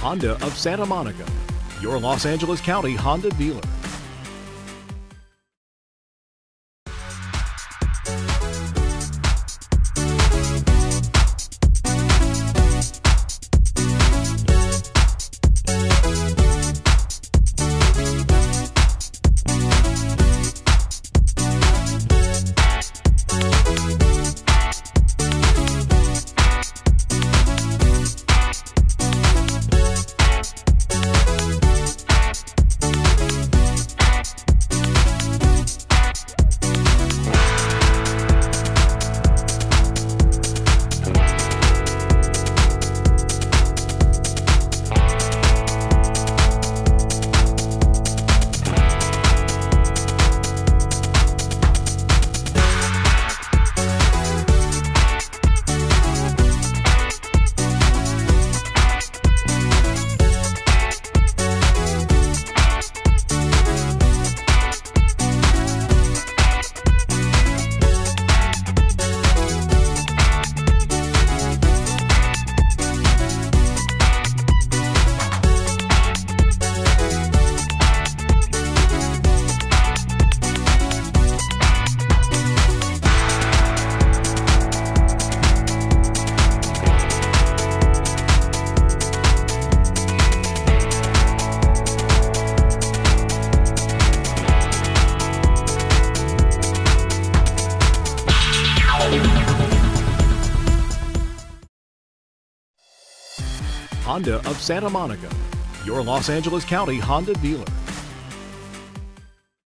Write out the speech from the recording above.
Honda of Santa Monica, your Los Angeles County Honda dealer. Honda of Santa Monica, your Los Angeles County Honda dealer.